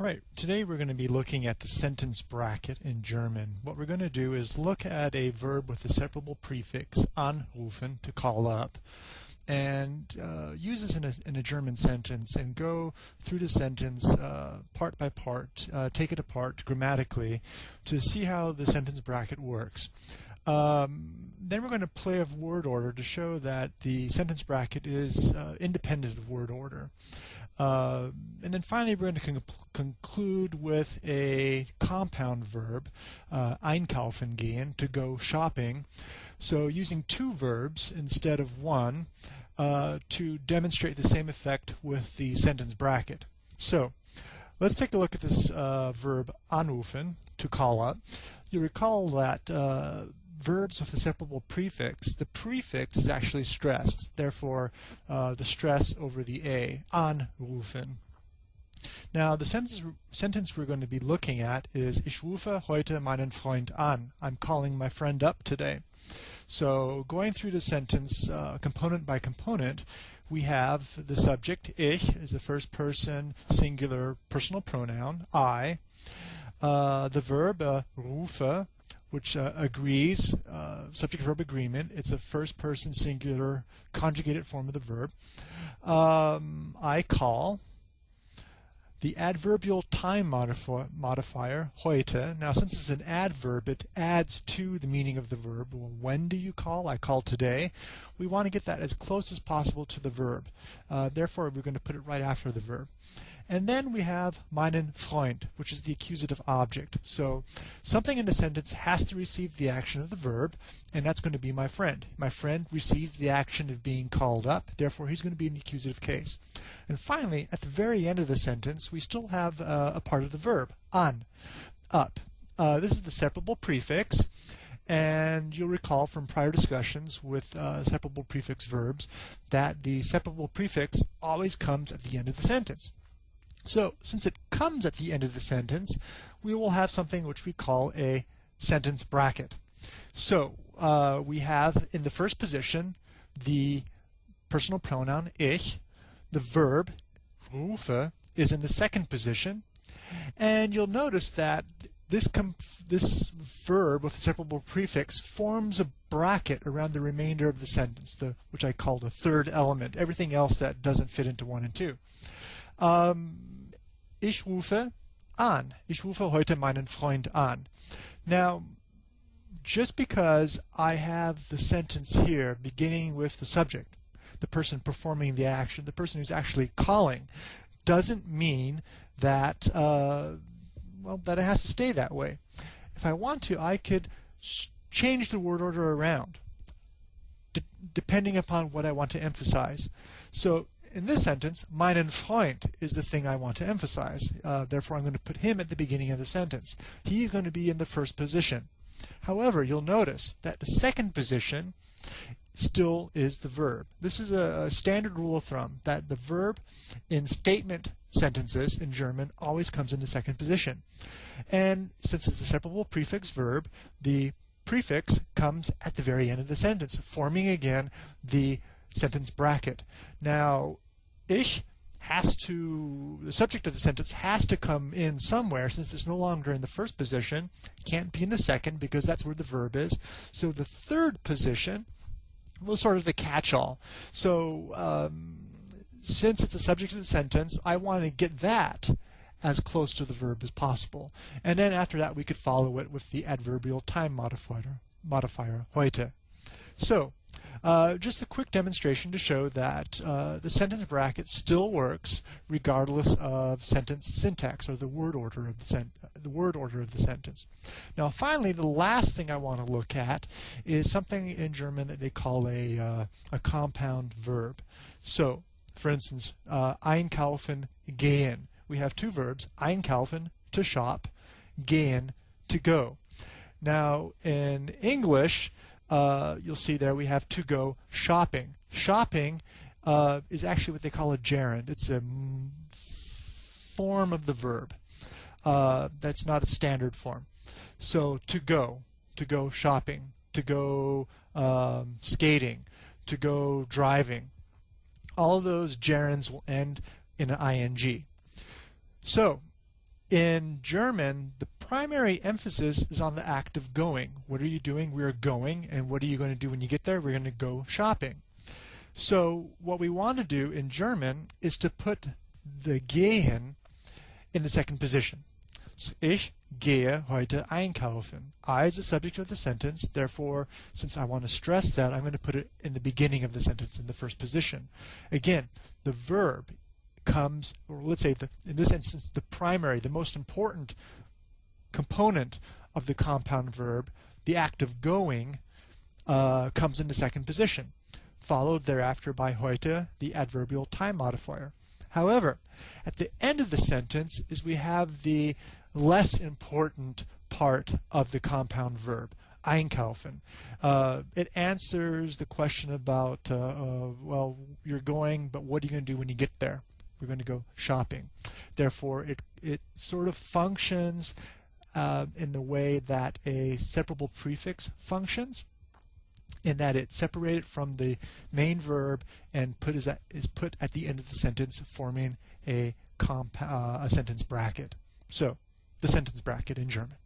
All right, today we're going to be looking at the sentence bracket in German. What we're going to do is look at a verb with the separable prefix anrufen to call up and uh, use this in a, in a, German sentence and go through the sentence uh, part by part, uh, take it apart grammatically to see how the sentence bracket works. Um, then we're going to play of word order to show that the sentence bracket is uh, independent of word order. Uh, and then finally, we're going to con conclude with a compound verb, uh, einkaufen gehen, to go shopping. So using two verbs instead of one uh, to demonstrate the same effect with the sentence bracket. So let's take a look at this uh, verb anrufen, to call up. You recall that uh, verbs with a separable prefix, the prefix is actually stressed. Therefore, uh, the stress over the A, anrufen. Now, the sentence, sentence we're going to be looking at is Ich rufe heute meinen Freund an. I'm calling my friend up today. So, going through the sentence uh, component by component, we have the subject, ich, is the first person singular personal pronoun, I. Uh, the verb, uh, rufe, which uh, agrees, uh, subject verb agreement. It's a first person singular conjugated form of the verb. Um, I call. The adverbial time modifi modifier, heute. Now, since it's an adverb, it adds to the meaning of the verb. Well, when do you call? I call today. We want to get that as close as possible to the verb. Uh, therefore, we're going to put it right after the verb. And then we have meinen Freund, which is the accusative object. So something in the sentence has to receive the action of the verb, and that's going to be my friend. My friend receives the action of being called up, therefore he's going to be in the accusative case. And finally, at the very end of the sentence, we still have uh, a part of the verb, an, up. Uh, this is the separable prefix. And you'll recall from prior discussions with uh, separable prefix verbs that the separable prefix always comes at the end of the sentence. So since it comes at the end of the sentence, we will have something which we call a sentence bracket. So uh, we have in the first position the personal pronoun ich, the verb rufe is in the second position, and you'll notice that this this verb with a separable prefix forms a bracket around the remainder of the sentence, the, which I call the third element, everything else that doesn't fit into one and two. Um, Ich rufe an. Ich rufe heute meinen Freund an. Now, just because I have the sentence here beginning with the subject, the person performing the action, the person who's actually calling, doesn't mean that uh, well that it has to stay that way. If I want to, I could change the word order around, depending upon what I want to emphasize. So in this sentence, meinen Freund is the thing I want to emphasize. Uh, therefore, I'm going to put him at the beginning of the sentence. He's going to be in the first position. However, you'll notice that the second position still is the verb. This is a, a standard rule of thumb that the verb in statement sentences in German always comes in the second position. And since it's a separable prefix verb, the prefix comes at the very end of the sentence, forming again the sentence bracket. Now, ish has to, the subject of the sentence has to come in somewhere since it's no longer in the first position, can't be in the second because that's where the verb is. So the third position was sort of the catch-all. So um, since it's the subject of the sentence, I want to get that as close to the verb as possible. And then after that, we could follow it with the adverbial time modifier, modifier heute. So uh, just a quick demonstration to show that uh, the sentence bracket still works regardless of sentence syntax or the word order of the, sen the word order of the sentence. Now finally, the last thing I want to look at is something in German that they call a, uh, a compound verb. So, for instance, uh, einkaufen, gehen. We have two verbs, einkaufen, to shop, gehen, to go. Now, in English, uh, you'll see there we have to go shopping. Shopping uh, is actually what they call a gerund. It's a form of the verb. Uh, that's not a standard form. So to go, to go shopping, to go um, skating, to go driving. All of those gerunds will end in an ing. So In German, the primary emphasis is on the act of going. What are you doing? We are going. And what are you going to do when you get there? We're going to go shopping. So what we want to do in German is to put the gehen in the second position. So ich gehe heute einkaufen. I is the subject of the sentence. Therefore, since I want to stress that, I'm going to put it in the beginning of the sentence in the first position. Again, the verb comes, or let's say the, in this instance, the primary, the most important component of the compound verb, the act of going, uh, comes in the second position, followed thereafter by heute, the adverbial time modifier. However, at the end of the sentence is we have the less important part of the compound verb, einkaufen. Uh, it answers the question about, uh, uh, well, you're going, but what are you going to do when you get there? We're going to go shopping. Therefore, it, it sort of functions uh, in the way that a separable prefix functions in that it's separated from the main verb and put is, at, is put at the end of the sentence, forming a, comp, uh, a sentence bracket. So, the sentence bracket in German.